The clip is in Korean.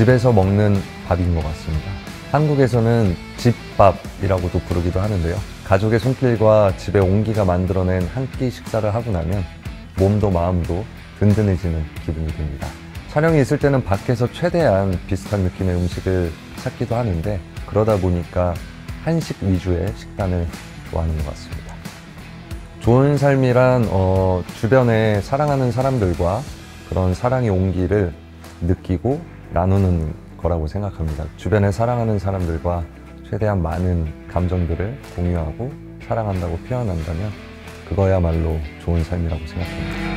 집에서 먹는 밥인 것 같습니다. 한국에서는 집밥이라고도 부르기도 하는데요. 가족의 손길과 집의 온기가 만들어낸 한 끼 식사를 하고 나면 몸도 마음도 든든해지는 기분이 듭니다. 촬영이 있을 때는 밖에서 최대한 비슷한 느낌의 음식을 찾기도 하는데 그러다 보니까 한식 위주의 식단을 좋아하는 것 같습니다. 좋은 삶이란 어, 주변에 사랑하는 사람들과 그런 사랑의 온기를 느끼고 나누는 거라고 생각합니다. 주변에 사랑하는 사람들과 최대한 많은 감정들을 공유하고 사랑한다고 표현한다면 그거야말로 좋은 삶이라고 생각합니다.